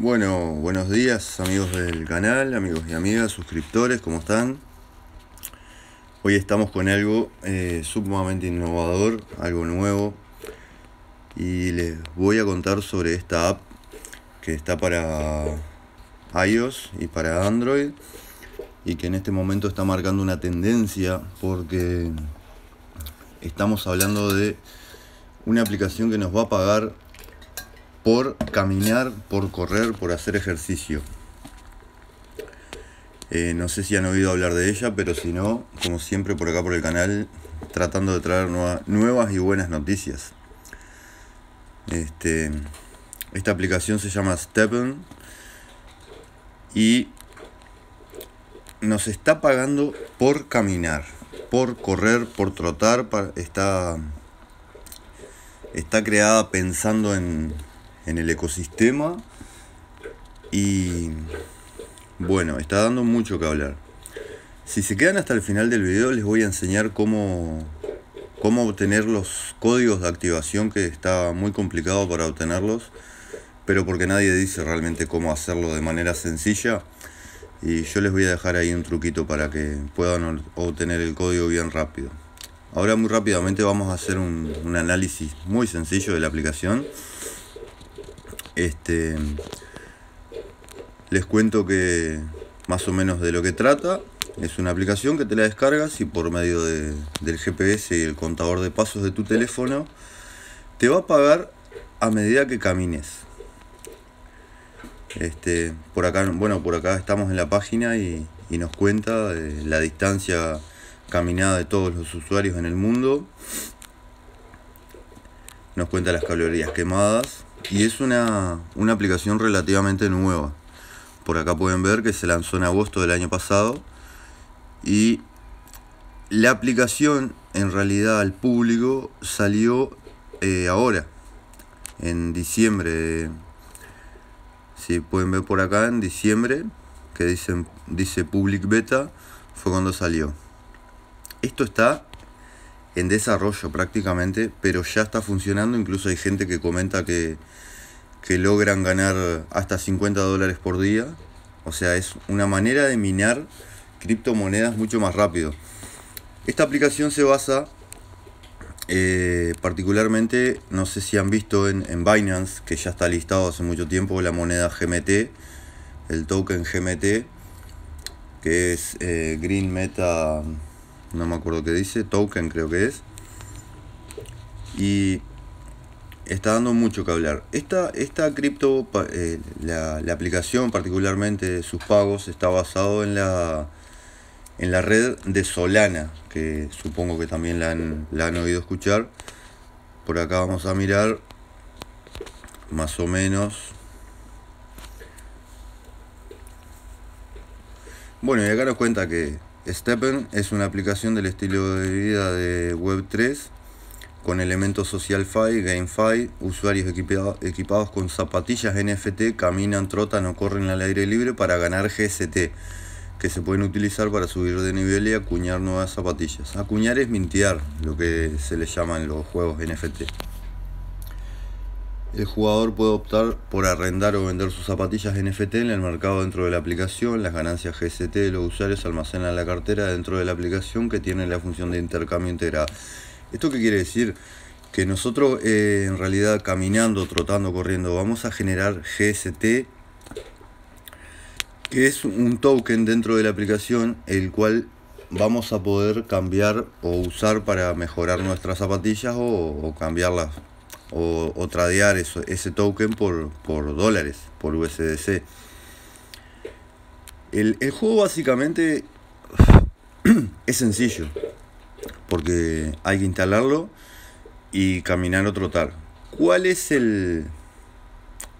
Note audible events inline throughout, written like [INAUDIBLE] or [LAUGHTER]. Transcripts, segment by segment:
Bueno, buenos días amigos del canal, amigos y amigas, suscriptores, ¿cómo están? Hoy estamos con algo eh, sumamente innovador, algo nuevo y les voy a contar sobre esta app que está para iOS y para Android y que en este momento está marcando una tendencia porque estamos hablando de una aplicación que nos va a pagar por caminar, por correr, por hacer ejercicio. Eh, no sé si han oído hablar de ella, pero si no, como siempre por acá por el canal, tratando de traer nuevas y buenas noticias. Este, esta aplicación se llama Steppen y nos está pagando por caminar, por correr, por trotar. Está, está creada pensando en, en el ecosistema y bueno, está dando mucho que hablar. Si se quedan hasta el final del video les voy a enseñar cómo, cómo obtener los códigos de activación que está muy complicado para obtenerlos, pero porque nadie dice realmente cómo hacerlo de manera sencilla. Y yo les voy a dejar ahí un truquito para que puedan obtener el código bien rápido. Ahora muy rápidamente vamos a hacer un, un análisis muy sencillo de la aplicación. Este, les cuento que más o menos de lo que trata. Es una aplicación que te la descargas y por medio del GPS y el contador de pasos de tu teléfono te va a pagar a medida que camines. Este, por acá, bueno, por acá estamos en la página y nos cuenta la distancia caminada de todos los usuarios en el mundo. Nos cuenta las calorías quemadas y es una, aplicación relativamente nueva. Por acá pueden ver que se lanzó en agosto del año pasado y la aplicación en realidad al público salió eh, ahora, en diciembre. Si pueden ver por acá, en diciembre, que dicen, dice Public Beta, fue cuando salió. Esto está en desarrollo prácticamente, pero ya está funcionando. Incluso hay gente que comenta que, que logran ganar hasta 50 dólares por día. O sea, es una manera de minar criptomonedas mucho más rápido. Esta aplicación se basa eh, particularmente, no sé si han visto en, Binance, que ya está listado hace mucho tiempo, la moneda GMT, el token GMT, que es eh, Green Meta no me acuerdo qué dice, token creo que es. Y está dando mucho que hablar. Esta, esta cripto, eh, la, aplicación particularmente sus pagos, está basado en la, en la red de Solana, que supongo que también la han, la han oído escuchar. Por acá vamos a mirar más o menos. Bueno, y acá nos cuenta que Steppen es una aplicación del estilo de vida de Web3 con elementos SocialFi, GameFi, usuarios equipados con zapatillas NFT caminan, trotan o corren al aire libre para ganar GST, que se pueden utilizar para subir de nivel y acuñar nuevas zapatillas. Acuñar es mintear, lo que se le llama en los juegos NFT. El jugador puede optar por arrendar o vender sus zapatillas NFT en el mercado dentro de la aplicación. Las ganancias GST de los usuarios almacenan la cartera dentro de la aplicación que tiene la función de intercambio integrada. ¿Esto qué quiere decir? Que nosotros eh, en realidad caminando, trotando, corriendo, vamos a generar GST, que es un token dentro de la aplicación, el cual vamos a poder cambiar o usar para mejorar nuestras zapatillas o, o cambiarlas o, tradear eso, ese token por, por dólares, por USDC. El, el juego básicamente [CLEARS THROAT] es sencillo, porque hay que instalarlo y caminar o trotar. ¿Cuál es el,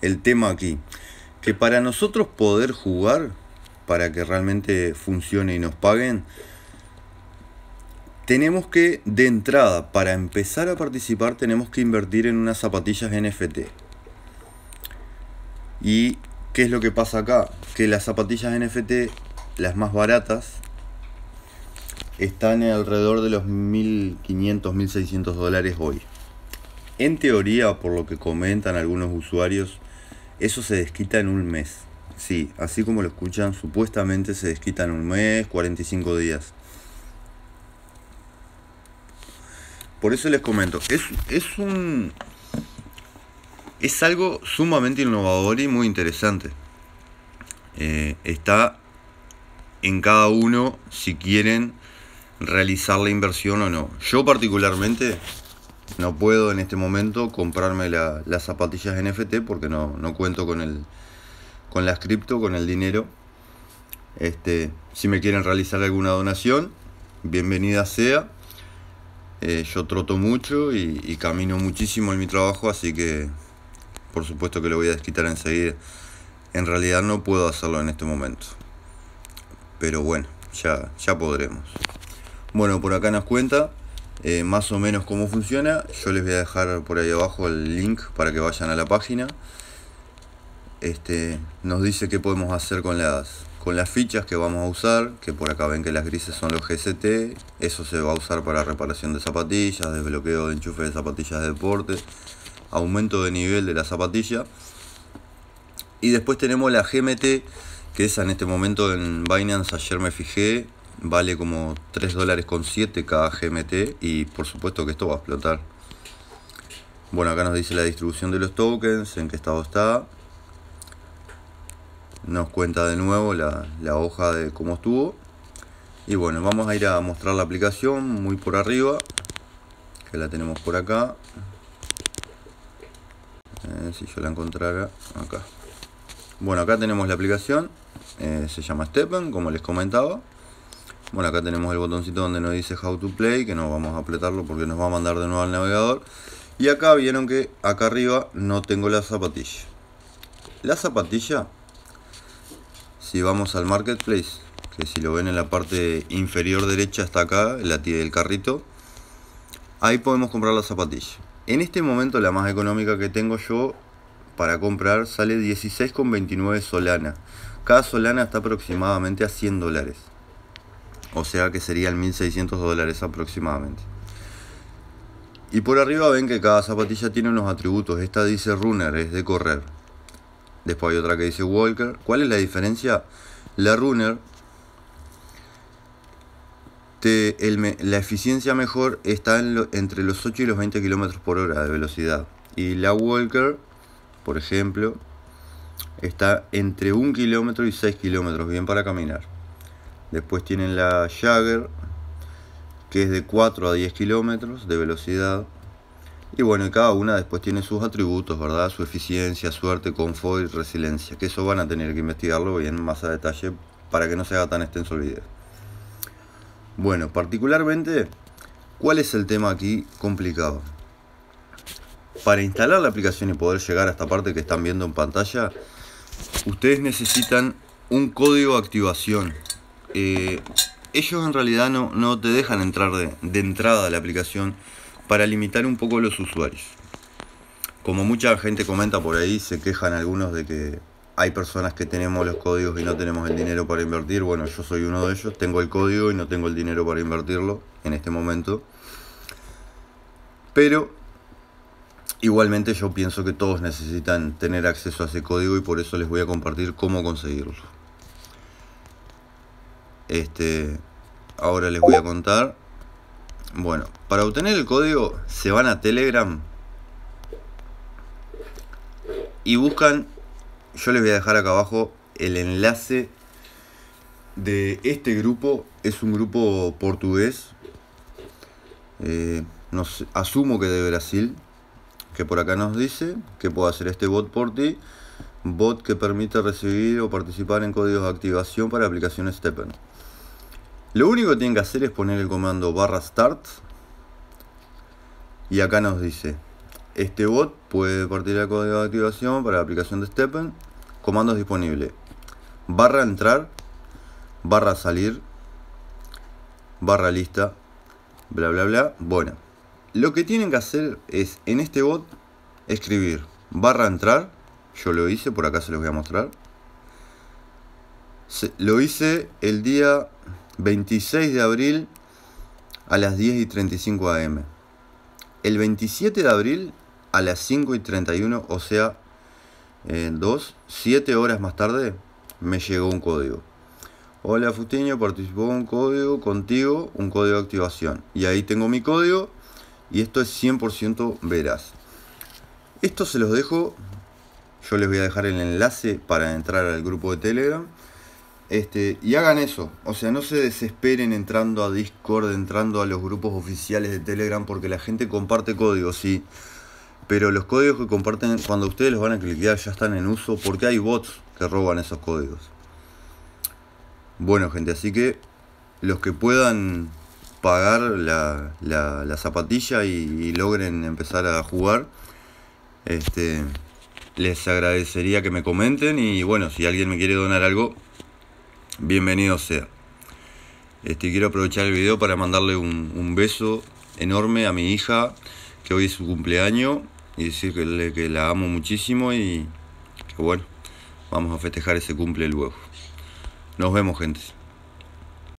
el tema aquí? Que para nosotros poder jugar, para que realmente funcione y nos paguen, tenemos que, de entrada, para empezar a participar, tenemos que invertir en unas zapatillas NFT. ¿Y qué es lo que pasa acá? Que las zapatillas NFT, las más baratas, están alrededor de los 1.500, 1.600 dólares hoy. En teoría, por lo que comentan algunos usuarios, eso se desquita en un mes. Sí, así como lo escuchan, supuestamente se desquita en un mes, 45 días. Por eso les comento, es, es un. Es algo sumamente innovador y muy interesante. Eh, está en cada uno si quieren realizar la inversión o no. Yo particularmente no puedo en este momento comprarme las zapatillas NFT porque no, no cuento con el con las cripto, con el dinero. Este, si me quieren realizar alguna donación, bienvenida sea. Eh, yo troto mucho y, camino muchísimo en mi trabajo, así que por supuesto que lo voy a desquitar enseguida. En realidad no puedo hacerlo en este momento. Pero bueno, ya, ya podremos. Bueno, por acá nos cuenta eh, más o menos cómo funciona. Yo les voy a dejar por ahí abajo el link para que vayan a la página. Este, nos dice qué podemos hacer con las, con las fichas que vamos a usar, que por acá ven que las grises son los GCT, eso se va a usar para reparación de zapatillas, desbloqueo de enchufe de zapatillas de deporte, aumento de nivel de la zapatilla. Y después tenemos la GMT, que esa en este momento en Binance ayer me fijé, vale como 3 dólares con 7 cada GMT y por supuesto que esto va a explotar. Bueno, acá nos dice la distribución de los tokens, en qué estado está nos cuenta de nuevo la, hoja de cómo estuvo. Y bueno, vamos a ir a mostrar la aplicación muy por arriba, que la tenemos por acá. Si yo la encontrara acá. Bueno, acá tenemos la aplicación, eh, se llama Stepen, como les comentaba. Bueno, acá tenemos el botoncito donde nos dice How to Play, que no vamos a apretarlo porque nos va a mandar de nuevo al navegador. Y acá vieron que acá arriba no tengo la zapatilla. La zapatilla si vamos al marketplace, que si lo ven en la parte inferior derecha está acá, la del carrito, ahí podemos comprar la zapatilla. En este momento la más económica que tengo yo para comprar sale 16,29 solana. Cada solana está aproximadamente a 100 dólares. O sea que serían 1600 dólares aproximadamente. Y por arriba ven que cada zapatilla tiene unos atributos. Esta dice runner, es de correr. Después hay otra que dice Walker. ¿Cuál es la diferencia? La Runner, te, la eficiencia mejor está entre los 8 y los 20 km por hora de velocidad. Y la Walker, por ejemplo, está entre 1 km y 6 km, bien para caminar. Después tienen la Jagger, que es de 4 a 10 km de velocidad. Y bueno, cada una después tiene sus atributos, ¿verdad? Su eficiencia, suerte, confort y resiliencia. Que eso van a tener que investigarlo bien más a detalle para que no se haga tan extenso el video. Bueno, particularmente, ¿cuál es el tema aquí complicado? Para instalar la aplicación y poder llegar a esta parte que están viendo en pantalla, ustedes necesitan un código de activación. Eh, ellos en realidad no, no te dejan entrar de, de entrada a la aplicación para limitar un poco los usuarios. Como mucha gente comenta por ahí, se quejan algunos de que hay personas que tenemos los códigos y no tenemos el dinero para invertir. Bueno, yo soy uno de ellos, tengo el código y no tengo el dinero para invertirlo en este momento. Pero igualmente yo pienso que todos necesitan tener acceso a ese código y por eso les voy a compartir cómo conseguirlo. Este, ahora les voy a contar bueno, para obtener el código se van a Telegram y buscan, yo les voy a dejar acá abajo el enlace de este grupo. Es un grupo portugués, eh, asumo que de Brasil, que por acá nos dice que puedo hacer este bot por ti. Bot que permite recibir o participar en códigos de activación para aplicaciones Stepen. Lo único que tienen que hacer es poner el comando barra start. Y acá nos dice, este bot puede partir el código de activación para la aplicación de Stepen. Comandos disponibles. Barra entrar, barra salir, barra lista, bla bla bla. Bueno, lo que tienen que hacer es en este bot escribir barra entrar. Yo lo hice, por acá se los voy a mostrar. lo hice el día 26 de abril a las 10 y 35 am. El 27 de abril a las 5 y 31, o sea, en dos, siete horas más tarde, me llegó un código. Hola Fustiño, participó un código contigo, un código de activación. Y ahí tengo mi código y esto es 100% veraz. Esto se los dejo, yo les voy a dejar el enlace para entrar al grupo de Telegram. Este, y hagan eso, o sea, no se desesperen entrando a Discord, entrando a los grupos oficiales de Telegram, porque la gente comparte códigos, sí. Pero los códigos que comparten, cuando ustedes los van a cliquear, ya están en uso, porque hay bots que roban esos códigos. Bueno, gente, así que los que puedan pagar la, la, zapatilla y, logren empezar a jugar, este, les agradecería que me comenten y bueno, si alguien me quiere donar algo, bienvenido sea. Este, quiero aprovechar el video para mandarle un, beso enorme a mi hija, que hoy es su cumpleaños, y decirle que la amo muchísimo y que bueno, vamos a festejar ese cumple luego. Nos vemos, gente.